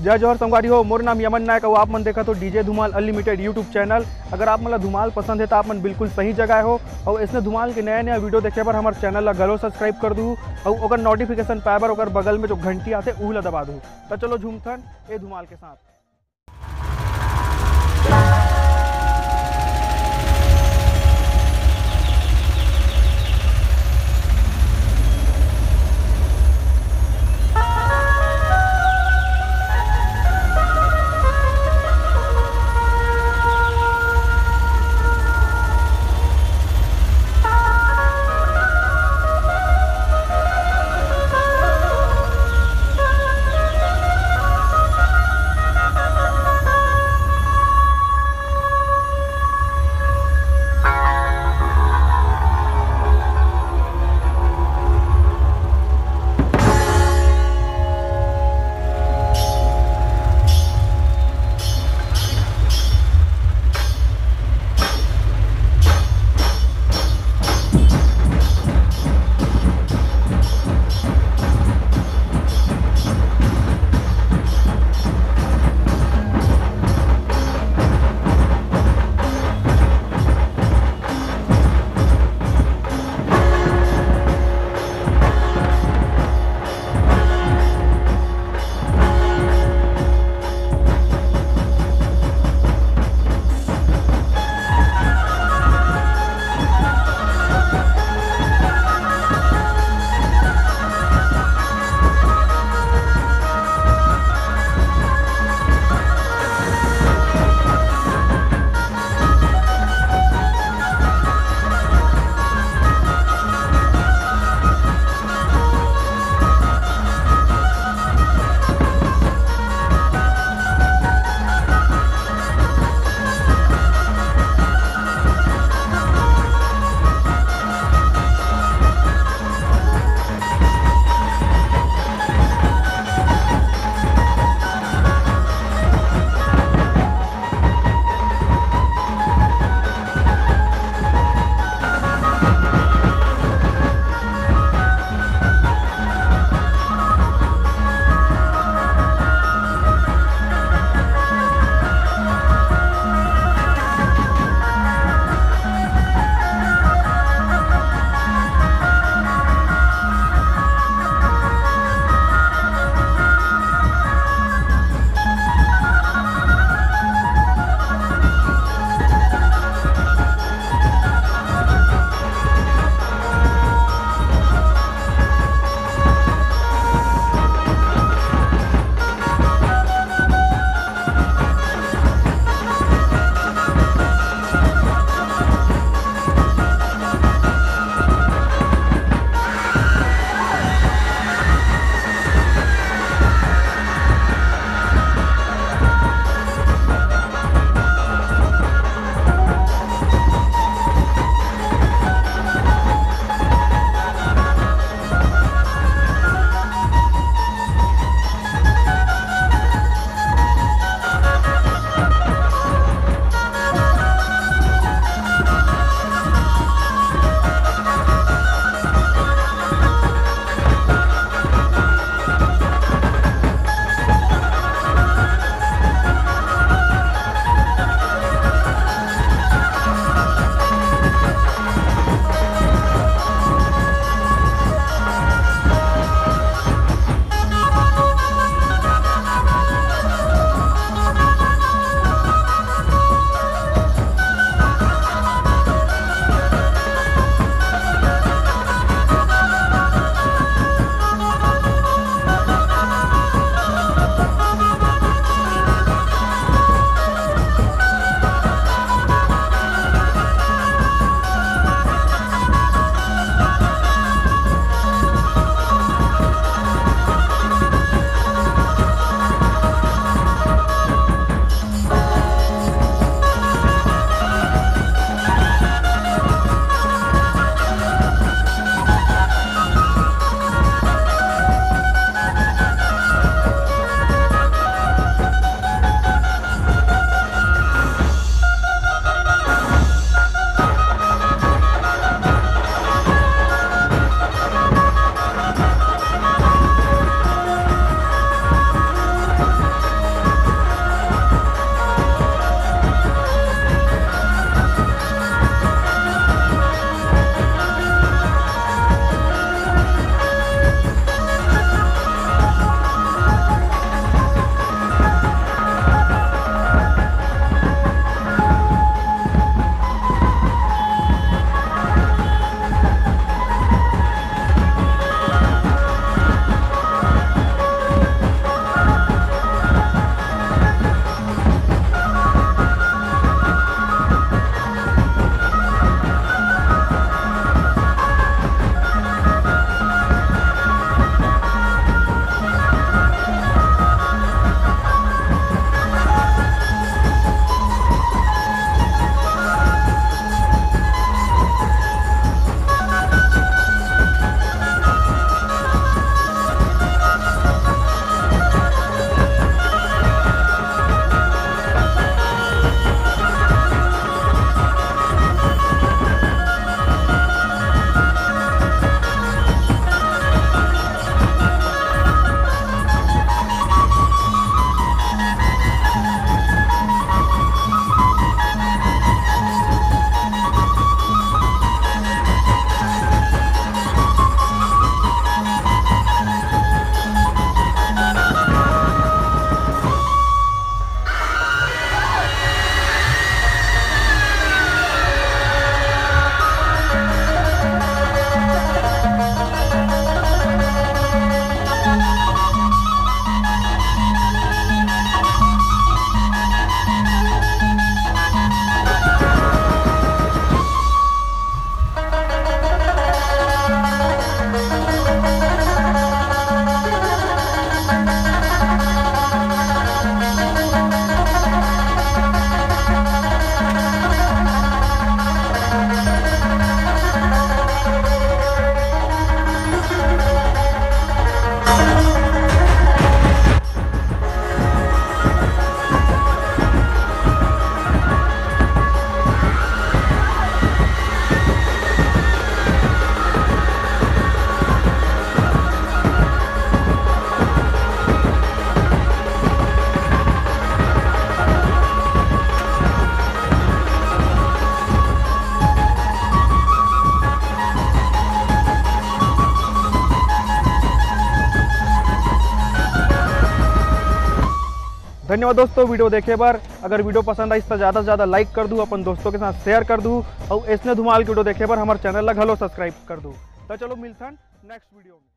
जय जोहर, संगवारी हो। मोर नाम यमन नायक और आप मन देखा तो DJ Dhumal unlimited YouTube channel. अगर आप मतलब धुमाल पसंद है तो आप मन बिल्कुल सही जगह हो। और इसने धुमाल के नया नया वीडियो देखे पर हमारे चैनल ला गलो सब्सक्राइब कर दूँ। और अगर नोटिफिकेशन पाए बर बगल में जो घंटी आते ऊ ला दबा दूँ। तो चलो झूमथन, ए धुमाल के साथ। धन्यवाद दोस्तों, वीडियो देखे बार। अगर वीडियो पसंद आई तो ज़्यादा से ज़्यादा लाइक कर दूँ, अपन दोस्तों के साथ शेयर कर दूँ, और इसने धुमाल के वीडियो देखे बार, हमारे चैनल ला घलो सब्सक्राइब कर दूँ। तो चलो, मिलते नेक्स्ट वीडियो में।